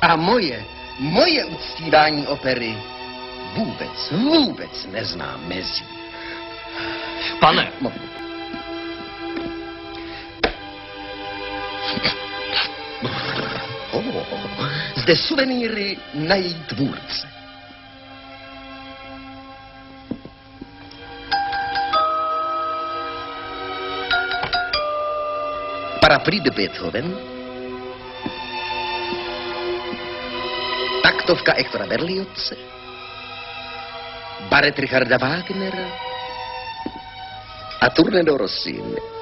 A moje, moje uctívání opery vůbec, vůbec nezná mezí. Pane, Oh, zde suvenýry na její tvůrce. Parapluie de Beethoven. Taktovka Ektora Berlioze. Baret Richarda Wagnera. A Turne do Rossini.